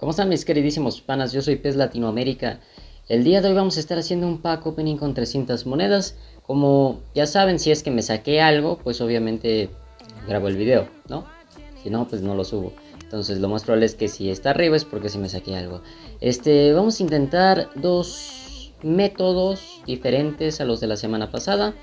¿Cómo están mis queridísimos panas? Yo soy Pez Latinoamérica. El día de hoy vamos a estar haciendo un pack opening con 300 monedas. Como ya saben, si es que me saqué algo, pues obviamente grabo el video, ¿no? Si no, pues no lo subo. Entonces lo más probable es que si está arriba es porque si me saqué algo. Este, vamos a intentar dos métodos diferentes a los de la semana pasada.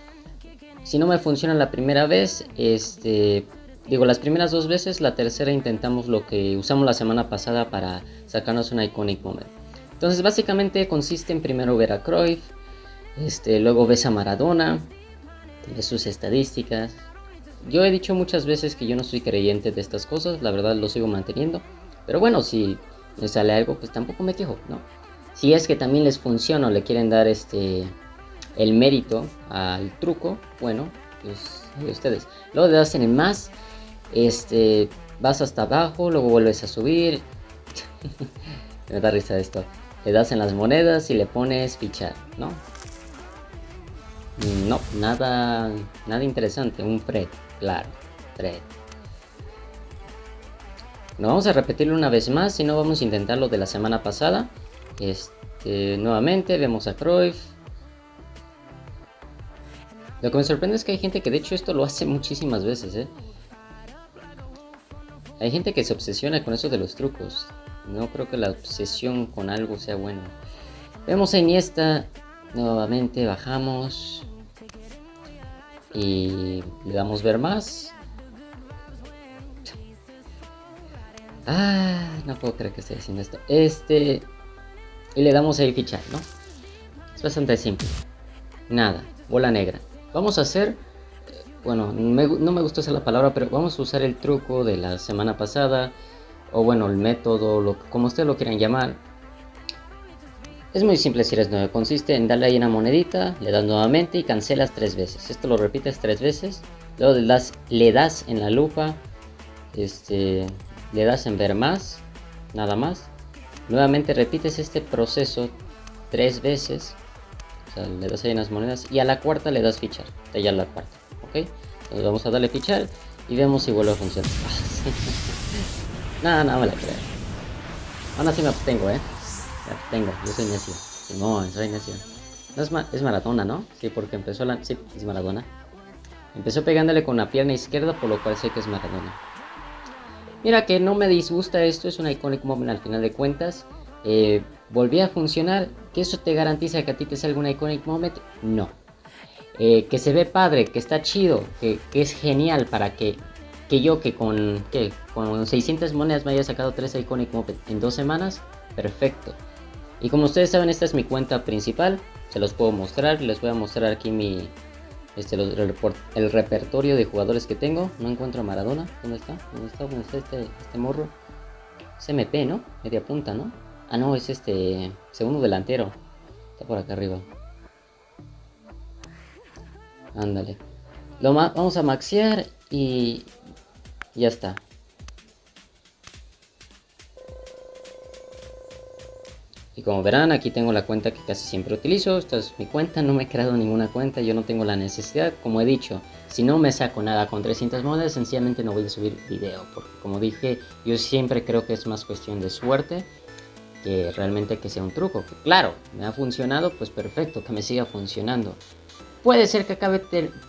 Si no me funciona la primera vez, este, Digo, las primeras dos veces, la tercera intentamos lo que usamos la semana pasada para sacarnos un iconic moment. Entonces, básicamente consiste en primero ver a Cruyff, este, luego ves a Maradona, ves sus estadísticas. Yo he dicho muchas veces que yo no soy creyente de estas cosas, la verdad lo sigo manteniendo. Pero bueno, si me sale algo, pues tampoco me quejo, ¿no? Si es que también les funciona o le quieren dar este el mérito al truco, bueno, pues ustedes. Luego le das en más este, vas hasta abajo, luego vuelves a subir. Me da risa esto. Le das en las monedas y le pones fichar, ¿no? No, nada, nada interesante. Un pred, claro, pred. No vamos a repetirlo una vez más, no vamos a intentar lo de la semana pasada. Este, nuevamente vemos a Cruyff. Lo que me sorprende es que hay gente que de hecho esto lo hace muchísimas veces, ¿eh? Hay gente que se obsesiona con eso de los trucos. No creo que la obsesión con algo sea bueno. Vemos a Iniesta. Nuevamente bajamos. Y le damos ver más. Ah, no puedo creer que esté haciendo esto. Este. Y le damos ahí fichar, ¿no? Es bastante simple. Nada. Bola negra. Vamos a hacer bueno, no me gusta usar la palabra, pero vamos a usar el truco de la semana pasada, o bueno, el método, como ustedes lo quieran llamar. Es muy simple si eres nuevo, consiste en darle ahí una monedita, le das nuevamente y cancelas tres veces. Esto lo repites tres veces, luego le das, le das en la lupa, este, le das en ver más, nada más. Nuevamente repites este proceso tres veces, o sea, le das ahí unas monedas y a la cuarta le das fichar, ya la cuarta. ¿Ok? Entonces vamos a darle fichar y vemos si vuelve a funcionar. nada, nada me la creo. Aún así me abstengo, ¿eh? Me abstengo, yo soy necio. No, soy necio. No es, es Maradona, ¿no? Sí, porque empezó la... Sí, es Maradona. Empezó pegándole con la pierna izquierda, por lo cual sé que es Maradona. Mira que no me disgusta esto, es un iconic moment al final de cuentas. Eh, volví a funcionar. ¿Que eso te garantiza que a ti te salga un iconic moment? No. Eh, que se ve padre, que está chido, que, es genial para que, que yo que con, que con 600 monedas me haya sacado 3 Iconic Moped en dos semanas, perfecto. Y como ustedes saben, esta es mi cuenta principal, se los puedo mostrar, les voy a mostrar aquí mi, este, el, repertorio de jugadores que tengo. No encuentro a Maradona, ¿dónde está? ¿Dónde está? ¿Dónde está este, este morro? Es MP, ¿no? Media punta, ¿no? Ah, no, es este segundo delantero. Está por acá arriba. Ándale. Lo vamos a maxear y ya está. Y como verán, aquí tengo la cuenta que casi siempre utilizo. Esta es mi cuenta, no me he creado ninguna cuenta, yo no tengo la necesidad. Como he dicho, si no me saco nada con 300 monedas, sencillamente no voy a subir video. Porque como dije, yo siempre creo que es más cuestión de suerte que realmente que sea un truco. claro, me ha funcionado, pues perfecto, que me siga funcionando. Puede ser que acabe,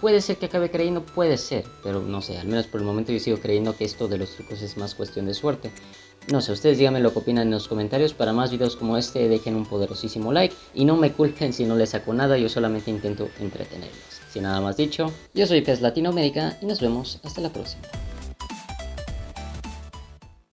puede ser que acabe creyendo, puede ser, pero no sé, al menos por el momento yo sigo creyendo que esto de los trucos es más cuestión de suerte. No sé, ustedes díganme lo que opinan en los comentarios. Para más videos como este, dejen un poderosísimo like y no me culpen si no les saco nada, yo solamente intento entretenerlos. Sin nada más dicho, yo soy Pez Latinoamérica y nos vemos hasta la próxima.